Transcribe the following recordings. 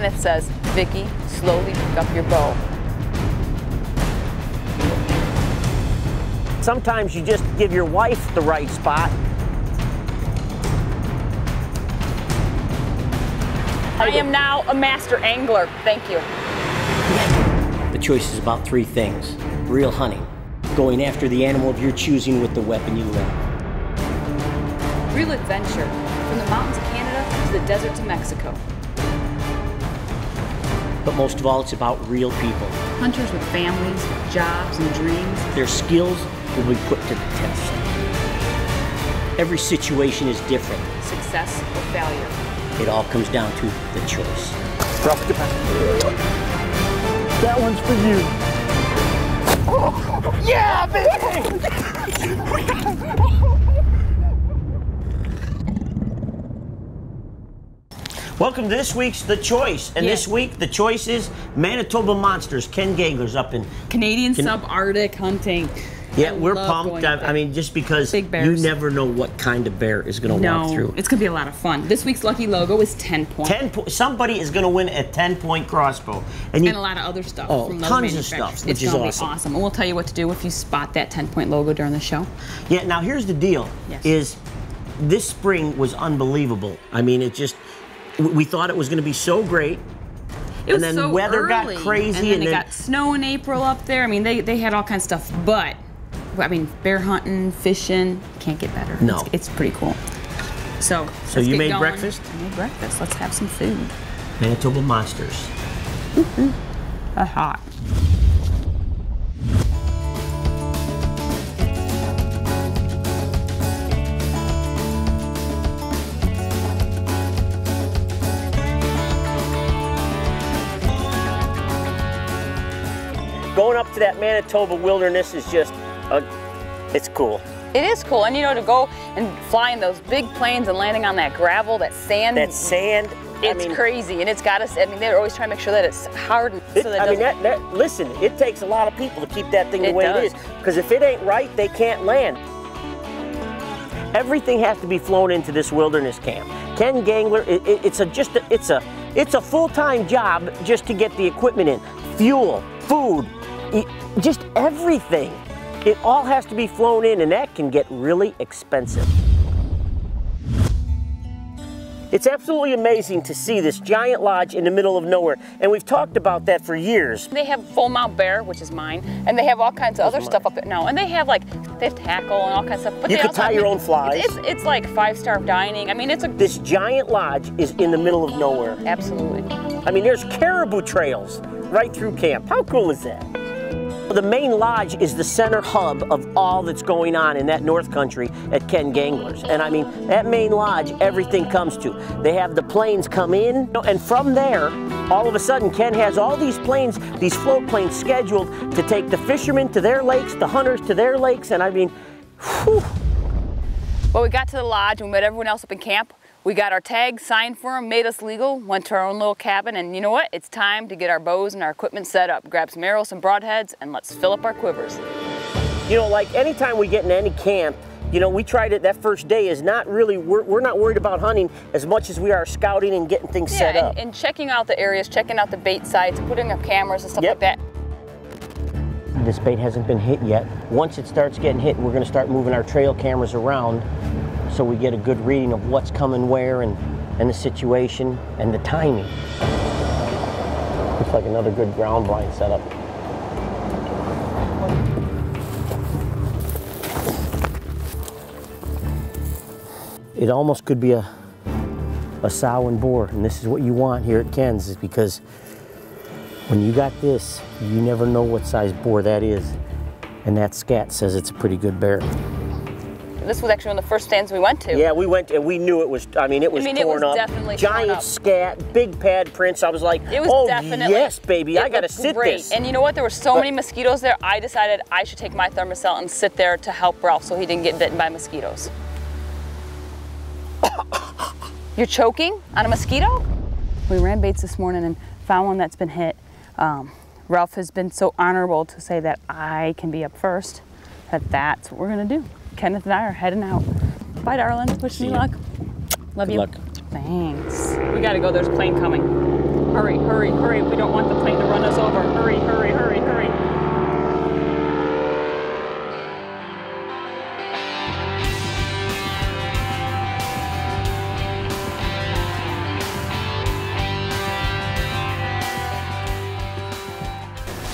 Kenneth says, Vicki, slowly pick up your bow. Sometimes you just give your wife the right spot. I am now a master angler. Thank you. The choice is about three things real hunting, going after the animal of your choosing with the weapon you love, Real adventure from the mountains of Canada to the deserts of Mexico. But most of all, it's about real people. Hunters with families, jobs, and dreams. Their skills will be put to the test. Every situation is different. Success or failure. It all comes down to the choice. Drop the That one's for you. Oh, yeah, baby! Welcome to this week's The Choice. And this week, the choice is Manitoba Monsters. Ken Gangler's up in. Canadian Can- subarctic hunting. Yeah, I we're pumped. I, I mean, just because you never know what kind of bear is going to No, walk through. it's gonna be a lot of fun. This week's lucky logo is 10 points. 10 po- somebody is going to win a 10 point crossbow. And you and a lot of other stuff Oh, from tons of stuff, which it's is gonna awesome. be awesome. And we'll tell you what to do if you spot that 10 point logo during the show. Yeah, now here's the deal. Yes. Is this spring was unbelievable. I mean, it just we thought it was going to be so great. It And then so weather got crazy, and then and it then- got snow in April up there. I mean, they, they had all kinds of stuff, but I mean, bear hunting, fishing, can't get better. No. it's, it's pretty cool. So, So you made going. breakfast? I made breakfast. Let's have some food. Manitoba Monsters. Mm-hmm. A hot. Going up that Manitoba wilderness is just, uh, it's cool. It is cool, and you know, to go and fly in those big planes and landing on that gravel, that sand. That sand. It's I mean, crazy, and it's got us. I mean, they're always trying to make sure that it's hardened It, so that I mean, that, that, listen, it takes a lot of people to keep that thing the way does. it is. Because if it ain't right, they can't land. Everything has to be flown into this wilderness camp. Ken Gangler, it, it- it's a just a, it's a it's a full-time job just to get the equipment in, fuel, food, just everything. It all has to be flown in, and that can get really expensive. It's absolutely amazing to see this giant lodge in the middle of nowhere, and we've talked about that for years. They have full mount bear, which is mine, and they have all kinds of other stuff up there now. And they have like they have tackle and all kinds of stuff. But You they could also tie have- your own flies. It's, it's like five star dining. I mean, it's a This giant lodge is in the middle of nowhere. absolutely. I mean, there's caribou trails right through camp. How cool is that? The main lodge is the center hub of all that's going on in that North Country at Ken Gangler's. And I mean, that main lodge, everything comes to. They have the planes come in, and from there, all of a sudden, Ken has all these planes, these float planes scheduled to take the fishermen to their lakes, the hunters to their lakes, and I mean, whew, Well, we got to the lodge and we met everyone else up in camp. We got our tags signed for them, made us legal, went to our own little cabin, and you know what? It's time to get our bows and our equipment set up. Grab some arrows, some broadheads, and let's fill up our quivers. you know, like anytime we get in any camp, you know, we tried it that first day is not really, we're, we're not worried about hunting as much as we are scouting and getting things set yeah, up. and, and checking out the areas, checking out the bait sites, putting up cameras and stuff Yep. like that. This bait hasn't been hit yet. Once it starts getting hit, we're gonna start moving our trail cameras around so we get a good reading of what's coming where and, and the situation and the timing. Looks like another good ground blind setup. It almost could be a, a sow and boar, and this is what you want here at Ken's is because when you got this, you never know what size boar that is. And that scat says it's a pretty good bear. This was actually one of the first stands we went to. Yeah, we went and we knew it was, I mean, it was I mean, it was up. definitely torn Giant up. scat, big pad prints. I was like, It was oh, definitely. yes, baby, I gotta looked sit great. this. And you know what? There were so But- many mosquitoes there. I decided I should take my Thermacell and sit there to help Ralph so he didn't get bitten by mosquitoes. You're choking on a mosquito? We ran baits this morning and found one that's been hit. Um, Ralph has been so honorable to say that I can be up first. That that's what we're gonna do. Kenneth and I are heading out. Bye, darling. Wish me ya. luck. Love Good you. luck. Thanks. We gotta go. There's a plane coming. Hurry, hurry, hurry. We don't want the plane to run us over. Hurry, hurry, hurry, hurry.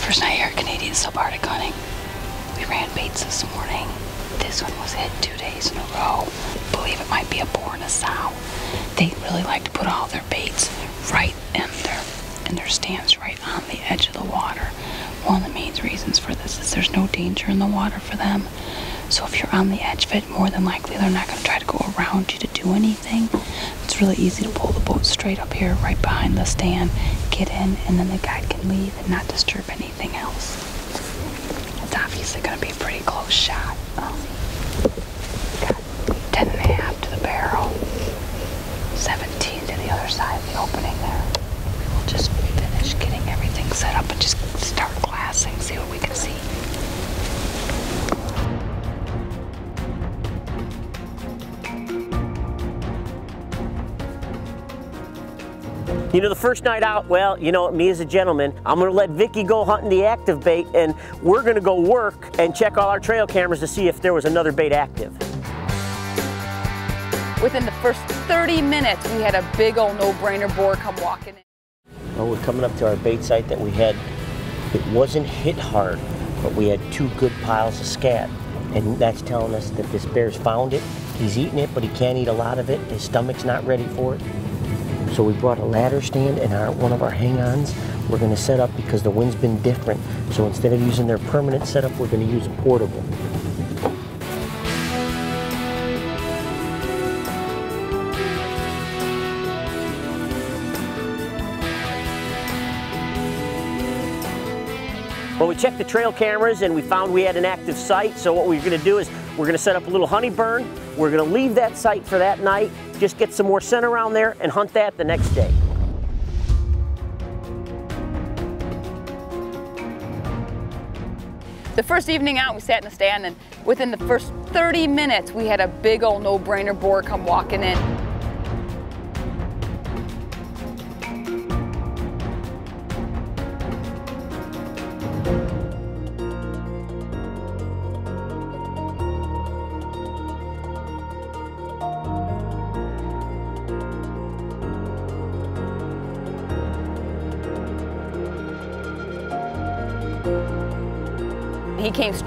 First night here at Canadian subarctic hunting. We ran baits this morning. This one was hit two days in a row. Believe it might be a boar and a sow. They really like to put all their baits right in their in their stands right on the edge of the water. One of the main reasons for this is there's no danger in the water for them. So if you're on the edge of it, more than likely they're not going to try to go around you to do anything. It's really easy to pull the boat straight up here, right behind the stand, get in, and then the guide can leave and not disturb anything else. It's obviously going to be a pretty close shot. Um, got 10 and a half to the barrel, 17 to the other side of the opening there. We'll just finish getting everything set up and just start glassing, see what we can see. You know, the first night out, well, you know, me as a gentleman, I'm gonna let Vicki go hunting the active bait and we're gonna go work and check all our trail cameras to see if there was another bait active. Within the first 30 minutes, we had a big old no-brainer boar come walking in. Well, we're coming up to our bait site that we had. It wasn't hit hard, but we had two good piles of scat. And that's telling us that this bear's found it. He's eating it, but he can't eat a lot of it. His stomach's not ready for it. So we brought a ladder stand and our, one of our hang-ons we're gonna set up because the wind's been different. So instead of using their permanent setup, we're gonna use a portable. Well, we checked the trail cameras and we found we had an active site. So what we're gonna do is we're gonna set up a little honey burn. We're gonna leave that site for that night, just get some more scent around there and hunt that the next day. The first evening out, we sat in the stand, and within the first 30 minutes, we had a big old no-brainer boar come walking in.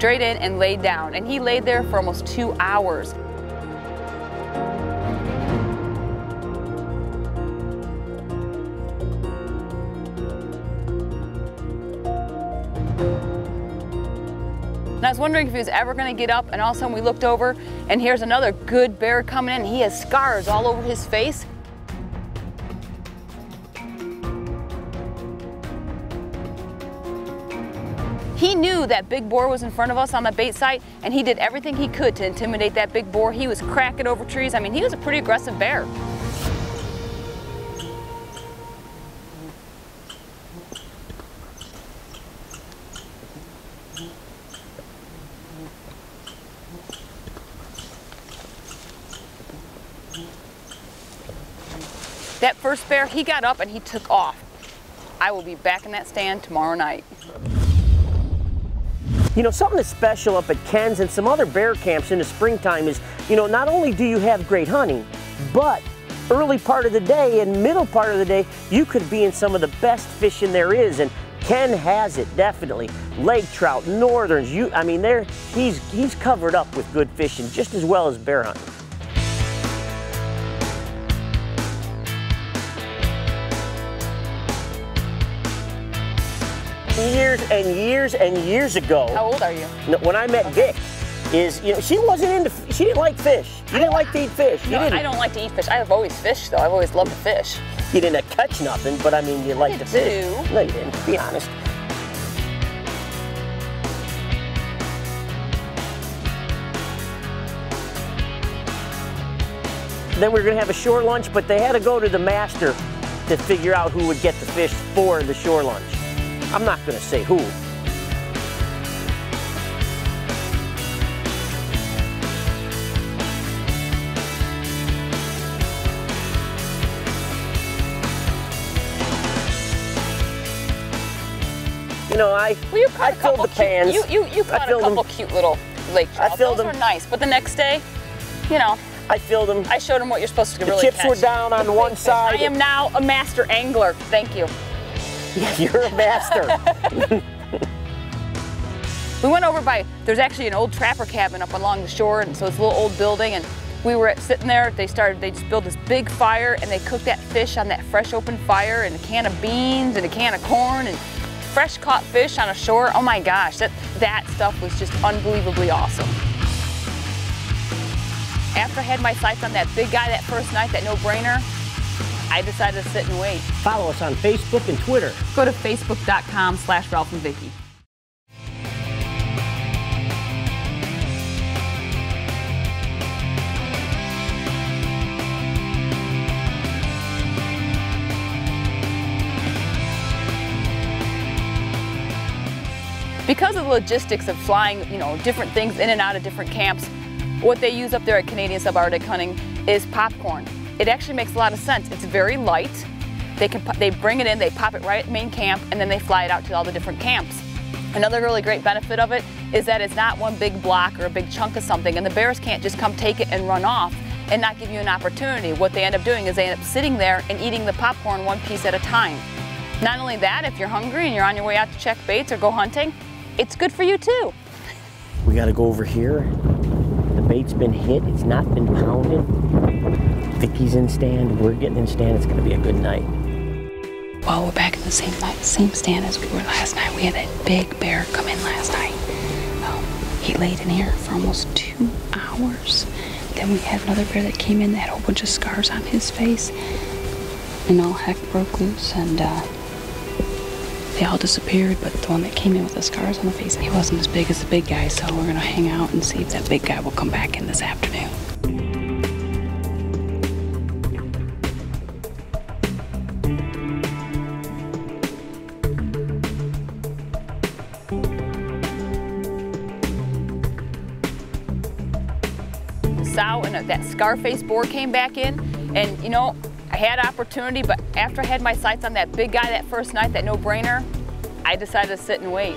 Straight in and laid down, and he laid there for almost two hours. And I was wondering if he was ever going to get up, and all of a sudden we looked over, and here's another good bear coming in. He has scars all over his face. He knew that big boar was in front of us on the bait site, and he did everything he could to intimidate that big boar. He was cracking over trees. I mean, he was a pretty aggressive bear. That first bear, he got up and he took off. I will be back in that stand tomorrow night. You know, something that's special up at Ken's and some other bear camps in the springtime is, you know, not only do you have great hunting, but early part of the day and middle part of the day, you could be in some of the best fishing there is. And Ken has it, definitely. Lake trout, northerns, you, I mean, there, he's, he's covered up with good fishing just as well as bear hunting. Years and years and years ago. How old are you? When I met Vic, is you know she wasn't into she didn't like fish. You didn't like to eat fish. You No, didn't. I don't like to eat fish. I've always fished though. I've always loved to fish. You didn't catch nothing, but I mean you like to fish. too. No, you didn't. Be honest. Then we were gonna have a shore lunch, but they had to go to the master to figure out who would get the fish for the shore lunch. I'm not gonna say who. You know, I Well, you caught I a couple filled the pans. Cute, you you you caught a couple them. cute little lake I trout. filled Those them. were nice. But the next day, you know, I filled them. I showed him what you're supposed to The really chips catch. were down on The one side. I am now a master angler. Thank you. You're a master. We went over by, there's actually an old trapper cabin up along the shore, and so it's a little old building, and we were sitting there, they started, they just built this big fire, and they cooked that fish on that fresh open fire, and a can of beans, and a can of corn, and fresh caught fish on a shore. Oh my gosh, that, that stuff was just unbelievably awesome. After I had my sights on that big guy that first night, that no-brainer, I decided to sit and wait. Follow us on Facebook and Twitter. Go to facebook.com slash Ralph and Vicki. Because of the logistics of flying, you know, different things in and out of different camps, what they use up there at Canadian Subarctic Hunting is popcorn. It actually makes a lot of sense. It's very light. They can they bring it in, they pop it right at main camp, and then they fly it out to all the different camps. Another really great benefit of it is that it's not one big block or a big chunk of something, and the bears can't just come take it and run off and not give you an opportunity. What they end up doing is they end up sitting there and eating the popcorn one piece at a time. Not only that, if you're hungry and you're on your way out to check baits or go hunting, it's good for you too. We got to go over here. The bait's been hit. It's not been pounded. Vicki's in stand. We're getting in stand. It's going to be a good night. Well, we're back in the same night, same stand as we were last night. We had that big bear come in last night. Um, he laid in here for almost two hours. Then we had another bear that came in that had a whole bunch of scars on his face, and all heck broke loose, and uh, they all disappeared. But the one that came in with the scars on the face, he wasn't as big as the big guy. So we're gonna hang out and see if that big guy will come back in this afternoon. Sow and that Scarface boar came back in. And you know, I had opportunity, but after I had my sights on that big guy that first night, that no-brainer, I decided to sit and wait.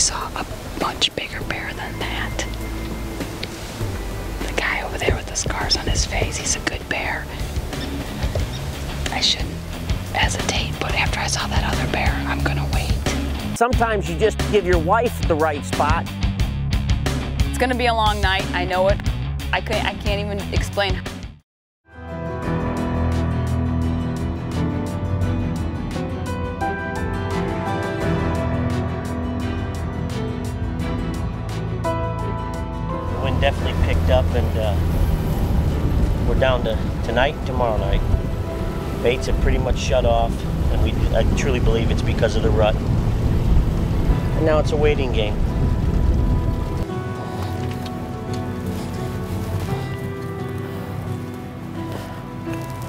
Saw a much bigger bear than that. The guy over there with the scars on his face, he's a good bear. I shouldn't hesitate, but after I saw that other bear, I'm gonna wait. Sometimes you just give your wife the right spot. It's gonna be a long night, I know it. I can't, I can't even explain. Down to tonight, tomorrow night. Baits have pretty much shut off, and we I truly believe it's because of the rut. And now it's a waiting game.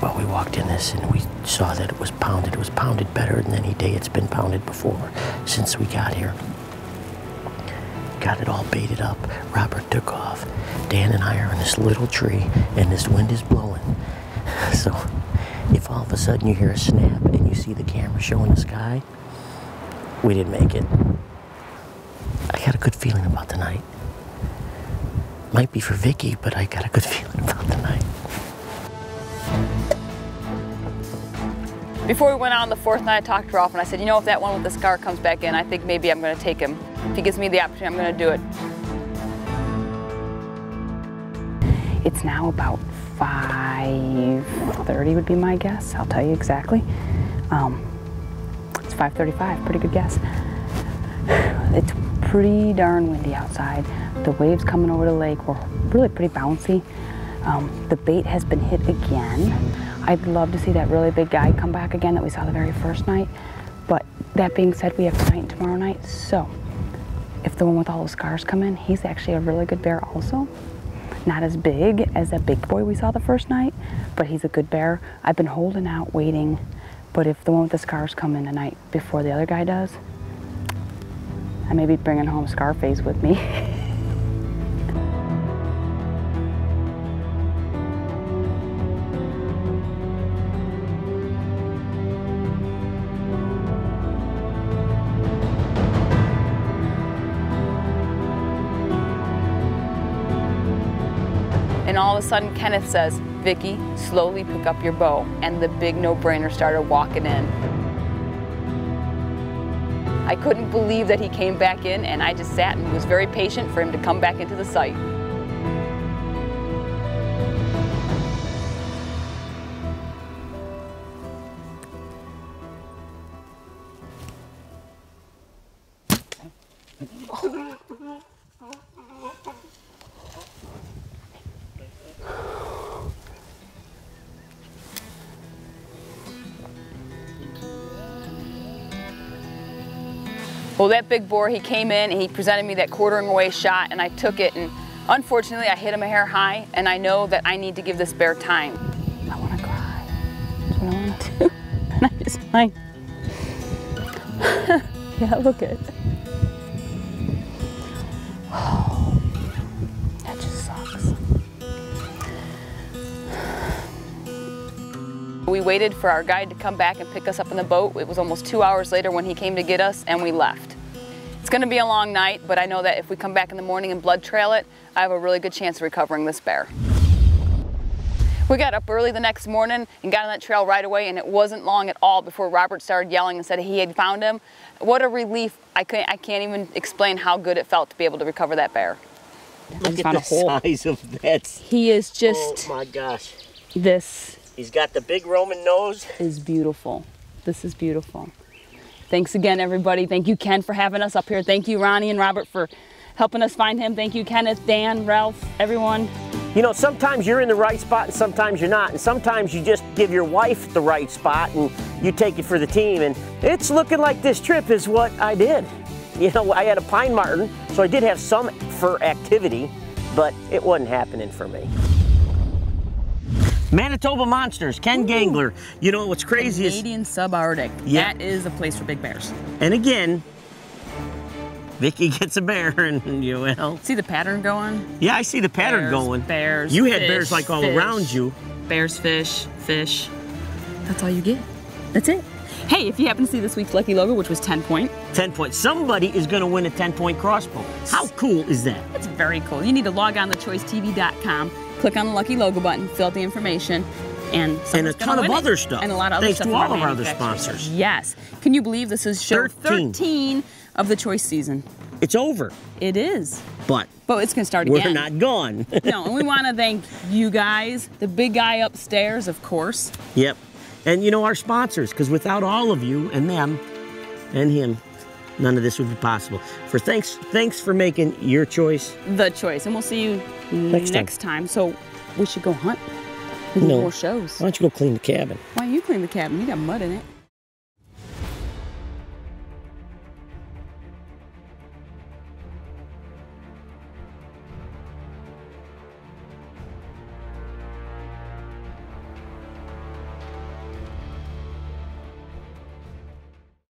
Well, we walked in this and we saw that it was pounded. It was pounded better than any day it's been pounded before since we got here got it all baited up. Robert took off. Dan and I are in this little tree, and this wind is blowing. So, if all of a sudden you hear a snap and you see the camera showing the sky, we didn't make it. I got a good feeling about the night. Might be for Vicki, but I got a good feeling about the night. Before we went out on the fourth night, I talked to Ralph and I said, you know, if that one with the scar comes back in, I think maybe I'm going to take him. If he gives me the opportunity, I'm going to do it. It's now about 5.30 would be my guess. I'll tell you exactly. Um, it's 5.35, pretty good guess. It's pretty darn windy outside. The waves coming over the lake were really pretty bouncy. Um, the bait has been hit again. I'd love to see that really big guy come back again that we saw the very first night. But that being said, we have tonight and tomorrow night. So if the one with all the scars come in, he's actually a really good bear also. Not as big as that big boy we saw the first night, but he's a good bear. I've been holding out, waiting. But if the one with the scars come in tonight before the other guy does, I may be bringing home Scarface with me. all of a sudden, Kenneth says, Vicki, slowly pick up your bow. And the big no-brainer started walking in. I couldn't believe that he came back in, and I just sat and was very patient for him to come back into the site. Well, that big boar, he came in and he presented me that quartering away shot, and I took it, and unfortunately, I hit him a hair high, and I know that I need to give this bear time. I want to cry. That's what I want to do. And I just like, yeah, look at it. Oh, that just sucks. We waited for our guide to come back and pick us up in the boat. It was almost two hours later when he came to get us, and we left. It's gonna be a long night, but I know that if we come back in the morning and blood trail it, I have a really good chance of recovering this bear. We got up early the next morning and got on that trail right away, and it wasn't long at all before Robert started yelling and said he had found him. What a relief. I can't, I can't even explain how good it felt to be able to recover that bear. Look at the hole. size of that. He is just... Oh just, my gosh. this He's got the big Roman nose. is beautiful. This is beautiful. Thanks again, everybody. Thank you, Ken, for having us up here. Thank you, Ronnie and Robert, for helping us find him. Thank you, Kenneth, Dan, Ralph, everyone. You know, sometimes you're in the right spot and sometimes you're not. And sometimes you just give your wife the right spot and you take it for the team. And it's looking like this trip is what I did. You know, I had a pine marten, so I did have some fur activity, but it wasn't happening for me. Manitoba Monsters, Ken Gangler. You know what's crazy is, Canadian subarctic. Yeah. That is a place for big bears. and again, Vicki gets a bear, and you well, See the pattern going? yeah, I see the pattern Bears, going. bears, You had fish, bears like all fish. around you. Bears, fish, fish. That's all you get. That's it. Hey, if you happen to see this week's lucky logo, which was 10 point, 10 point. Somebody is going to win a 10 point crossbow. How cool is that? it's very cool. You need to log on to choicetv.com, click on the lucky logo button, fill out the information, and And a ton of it. other stuff. And a lot of other Thanks stuff to all of our other sponsors. Yes. Can you believe this is show 13. 13 of the choice season? It's over, It is. but But it's going to start we're again. not gone. no, and we want to thank you guys, the big guy upstairs, of course. yep. And you know, our sponsors, because without all of you and them and him, none of this would be possible. For thanks, thanks for making your choice. The choice. And we'll see you Next next, time. time. So we should go hunt. We No. more shows. Why don't you go clean the cabin? Why you clean the cabin? You got mud in it.